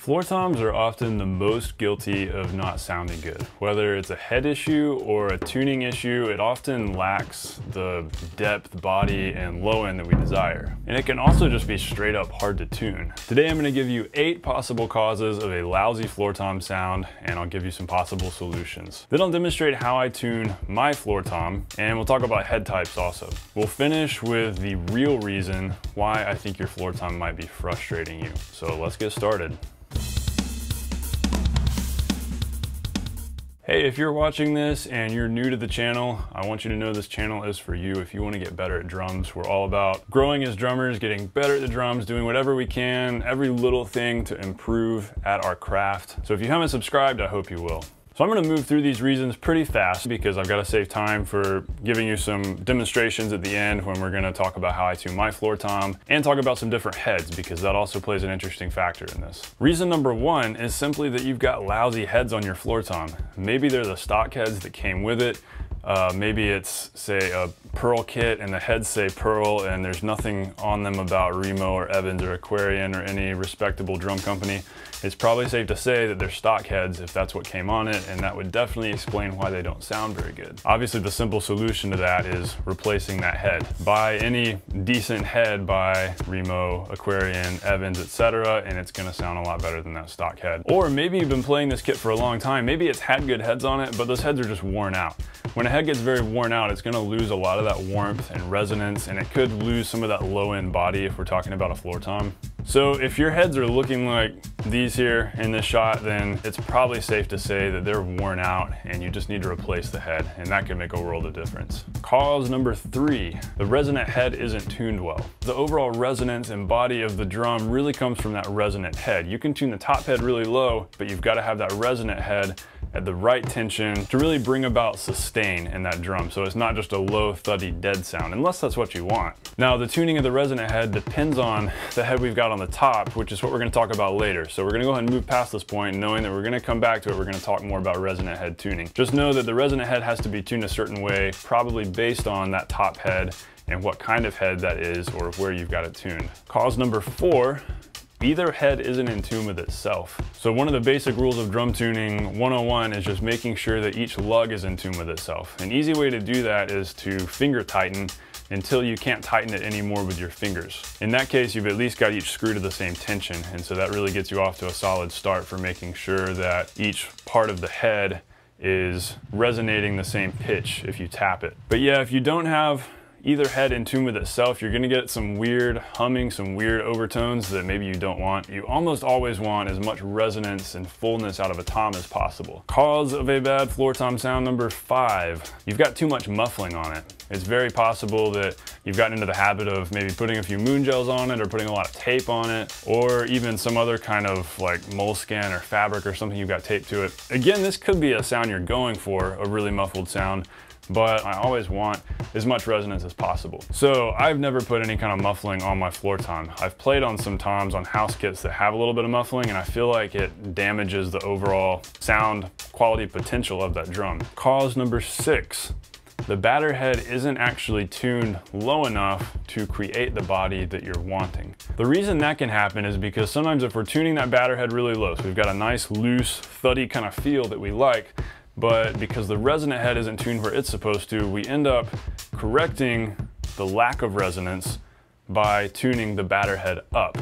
Floor toms are often the most guilty of not sounding good. Whether it's a head issue or a tuning issue, it often lacks the depth, body, and low end that we desire. And it can also just be straight up hard to tune. Today I'm gonna give you eight possible causes of a lousy floor tom sound, and I'll give you some possible solutions. Then I'll demonstrate how I tune my floor tom, and we'll talk about head types also. We'll finish with the real reason why I think your floor tom might be frustrating you. So let's get started. Hey, if you're watching this and you're new to the channel, I want you to know this channel is for you if you want to get better at drums. We're all about growing as drummers, getting better at the drums, doing whatever we can, every little thing to improve at our craft. So if you haven't subscribed, I hope you will. So I'm gonna move through these reasons pretty fast because I've gotta save time for giving you some demonstrations at the end when we're gonna talk about how I tune my floor tom and talk about some different heads because that also plays an interesting factor in this. Reason number one is simply that you've got lousy heads on your floor tom. Maybe they're the stock heads that came with it. Uh, maybe it's, say, a Pearl kit and the heads say Pearl and there's nothing on them about Remo or Evans or Aquarian or any respectable drum company. It's probably safe to say that they're stock heads if that's what came on it and that would definitely explain why they don't sound very good. Obviously the simple solution to that is replacing that head. Buy any decent head by Remo, Aquarian, Evans, etc. and it's gonna sound a lot better than that stock head. Or maybe you've been playing this kit for a long time, maybe it's had good heads on it but those heads are just worn out. When a head gets very worn out it's gonna lose a lot of that warmth and resonance and it could lose some of that low end body if we're talking about a floor tom. So if your heads are looking like these here in this shot, then it's probably safe to say that they're worn out and you just need to replace the head and that can make a world of difference. Cause number three, the resonant head isn't tuned well. The overall resonance and body of the drum really comes from that resonant head. You can tune the top head really low, but you've got to have that resonant head at the right tension to really bring about sustain in that drum. So it's not just a low, thuddy, dead sound, unless that's what you want. Now, the tuning of the resonant head depends on the head we've got on the top, which is what we're gonna talk about later. So we're gonna go ahead and move past this point, knowing that we're gonna come back to it. We're gonna talk more about resonant head tuning. Just know that the resonant head has to be tuned a certain way, probably based on that top head and what kind of head that is or where you've got it tuned. Cause number four either head isn't in tune with itself. So one of the basic rules of drum tuning 101 is just making sure that each lug is in tune with itself. An easy way to do that is to finger tighten until you can't tighten it anymore with your fingers. In that case, you've at least got each screw to the same tension, and so that really gets you off to a solid start for making sure that each part of the head is resonating the same pitch if you tap it. But yeah, if you don't have either head in tune with itself, you're gonna get some weird humming, some weird overtones that maybe you don't want. You almost always want as much resonance and fullness out of a tom as possible. Cause of a bad floor tom sound number five, you've got too much muffling on it. It's very possible that you've gotten into the habit of maybe putting a few moon gels on it or putting a lot of tape on it or even some other kind of like moleskin or fabric or something you've got taped to it. Again, this could be a sound you're going for, a really muffled sound, but I always want as much resonance as possible. So I've never put any kind of muffling on my floor tom. I've played on some toms on house kits that have a little bit of muffling and I feel like it damages the overall sound quality potential of that drum. Cause number six, the batter head isn't actually tuned low enough to create the body that you're wanting. The reason that can happen is because sometimes if we're tuning that batter head really low, so we've got a nice loose, thuddy kind of feel that we like, but because the resonant head isn't tuned where it's supposed to, we end up correcting the lack of resonance by tuning the batter head up.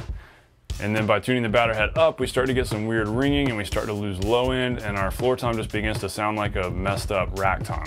And then by tuning the batter head up, we start to get some weird ringing and we start to lose low end and our floor tom just begins to sound like a messed up rack tom,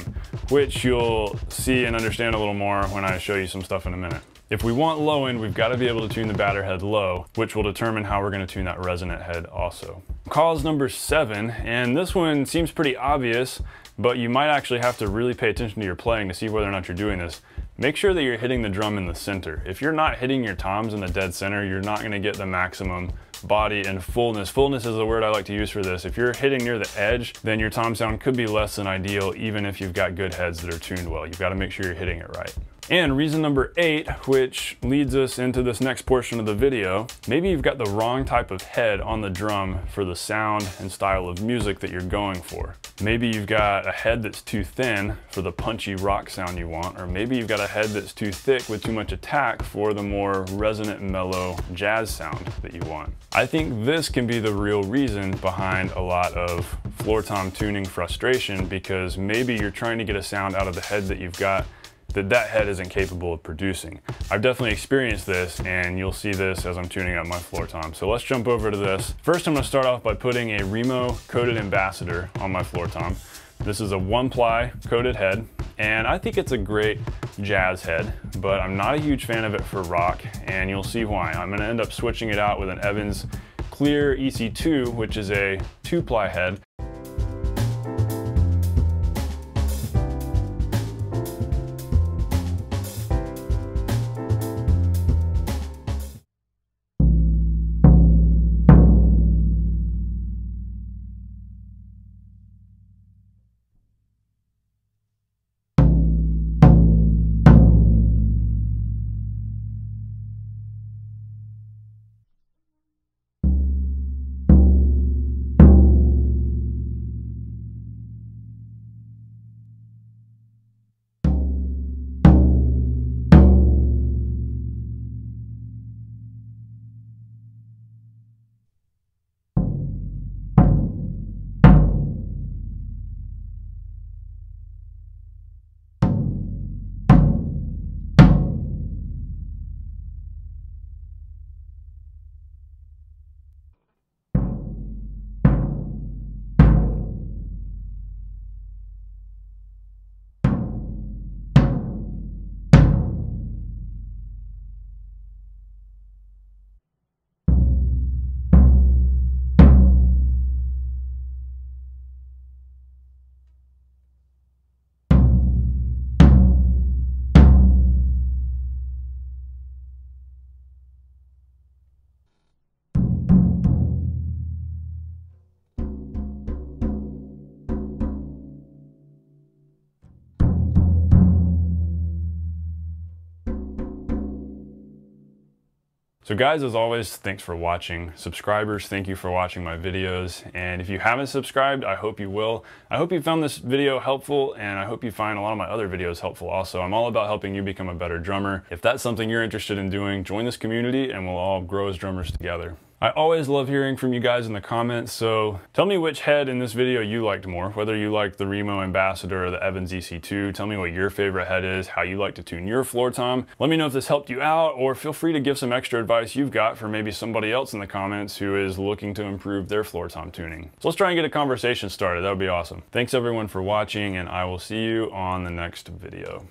which you'll see and understand a little more when I show you some stuff in a minute. If we want low end, we've got to be able to tune the batter head low, which will determine how we're going to tune that resonant head also. Cause number seven, and this one seems pretty obvious, but you might actually have to really pay attention to your playing to see whether or not you're doing this. Make sure that you're hitting the drum in the center. If you're not hitting your toms in the dead center, you're not going to get the maximum body and fullness. Fullness is the word I like to use for this. If you're hitting near the edge, then your tom sound could be less than ideal even if you've got good heads that are tuned well. You've got to make sure you're hitting it right. And reason number eight, which leads us into this next portion of the video, maybe you've got the wrong type of head on the drum for the sound and style of music that you're going for. Maybe you've got a head that's too thin for the punchy rock sound you want, or maybe you've got a head that's too thick with too much attack for the more resonant, mellow jazz sound that you want. I think this can be the real reason behind a lot of floor tom tuning frustration because maybe you're trying to get a sound out of the head that you've got that that head isn't capable of producing. I've definitely experienced this and you'll see this as I'm tuning up my floor tom. So let's jump over to this. First, I'm gonna start off by putting a Remo coated ambassador on my floor tom. This is a one ply coated head and I think it's a great jazz head, but I'm not a huge fan of it for rock and you'll see why. I'm gonna end up switching it out with an Evans Clear EC2, which is a two ply head So guys, as always, thanks for watching. Subscribers, thank you for watching my videos. And if you haven't subscribed, I hope you will. I hope you found this video helpful and I hope you find a lot of my other videos helpful also. I'm all about helping you become a better drummer. If that's something you're interested in doing, join this community and we'll all grow as drummers together. I always love hearing from you guys in the comments, so tell me which head in this video you liked more, whether you liked the Remo Ambassador or the Evans EC2. Tell me what your favorite head is, how you like to tune your floor tom. Let me know if this helped you out, or feel free to give some extra advice you've got for maybe somebody else in the comments who is looking to improve their floor tom tuning. So let's try and get a conversation started. That would be awesome. Thanks everyone for watching, and I will see you on the next video.